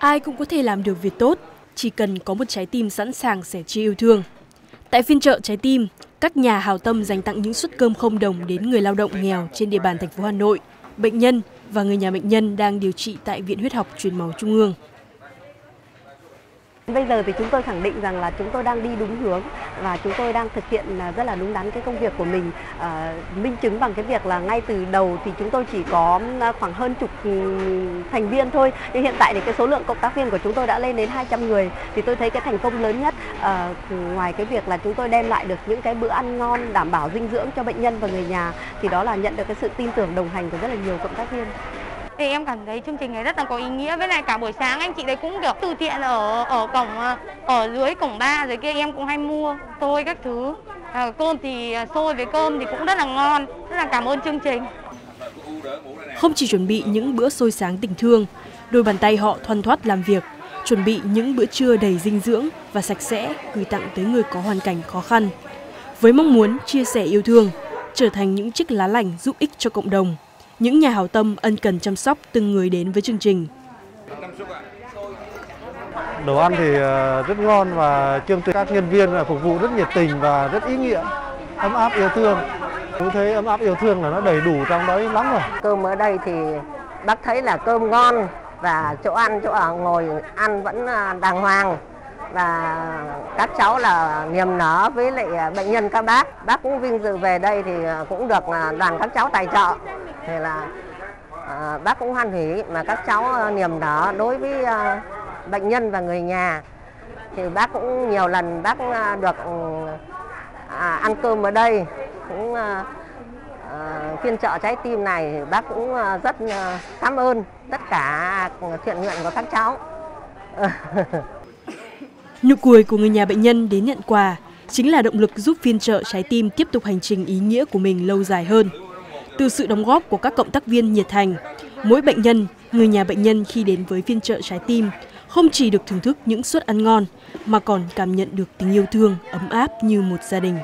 Ai cũng có thể làm được việc tốt, chỉ cần có một trái tim sẵn sàng sẻ chia yêu thương. Tại phiên chợ trái tim, các nhà hào tâm dành tặng những suất cơm không đồng đến người lao động nghèo trên địa bàn thành phố Hà Nội, bệnh nhân và người nhà bệnh nhân đang điều trị tại Viện Huyết học Truyền máu Trung ương. Bây giờ thì chúng tôi khẳng định rằng là chúng tôi đang đi đúng hướng và chúng tôi đang thực hiện à, rất là đúng đắn cái công việc của mình. À, minh chứng bằng cái việc là ngay từ đầu thì chúng tôi chỉ có à, khoảng hơn chục ừ, thành viên thôi. Nhưng hiện tại thì cái số lượng cộng tác viên của chúng tôi đã lên đến 200 người. Thì tôi thấy cái thành công lớn nhất à, ngoài cái việc là chúng tôi đem lại được những cái bữa ăn ngon đảm bảo dinh dưỡng cho bệnh nhân và người nhà thì đó là nhận được cái sự tin tưởng đồng hành của rất là nhiều cộng tác viên thì em cảm thấy chương trình này rất là có ý nghĩa. Với lại cả buổi sáng anh chị đấy cũng kiểu từ thiện ở ở cổng ờ, ở dưới cổng ba rồi kia em cũng hay mua tôi các thứ. À, cơm thì à, xôi với cơm thì cũng rất là ngon. Rất là cảm ơn chương trình. Không chỉ chuẩn bị những bữa xôi sáng tình thương đôi bàn tay họ thoăn thoắt làm việc chuẩn bị những bữa trưa đầy dinh dưỡng và sạch sẽ gửi tặng tới người có hoàn cảnh khó khăn. Với mong muốn chia sẻ yêu thương trở thành những chiếc lá lành giúp ích cho cộng đồng những nhà hảo tâm ân cần chăm sóc từng người đến với chương trình. Đồ ăn thì ờ, rất ngon và chương trình các nhân viên phục vụ rất nhiệt tình và rất ý nghĩa, ấm áp yêu thương. Tôi thấy ấm áp yêu thương là nó đầy đủ trong đấy lắm rồi. Cơm ở đây thì bác thấy là cơm ngon và chỗ ăn chỗ ở ngồi ăn vẫn ờ, đàng hoàng và các cháu là niềm nở với lại ờ, bệnh nhân các bác. Bác cũng vinh dự về đây thì cũng được đoàn các cháu tài trợ thì là à, bác cũng hoan hỉ mà các cháu ờ, niềm đỡ đối với à, bệnh nhân và người nhà thì bác cũng nhiều lần bác được ừ, à, ăn cơm ở đây cũng à, à, phiên chợ trái tim này bác cũng rất cảm ơn tất cả thiện nguyện của các cháu Nụ cười của người nhà bệnh nhân đến nhận quà chính là động lực giúp phiên chợ trái tim tiếp tục hành trình ý nghĩa của mình lâu dài hơn. Từ sự đóng góp của các cộng tác viên nhiệt thành, mỗi bệnh nhân, người nhà bệnh nhân khi đến với phiên chợ trái tim không chỉ được thưởng thức những suất ăn ngon mà còn cảm nhận được tình yêu thương ấm áp như một gia đình.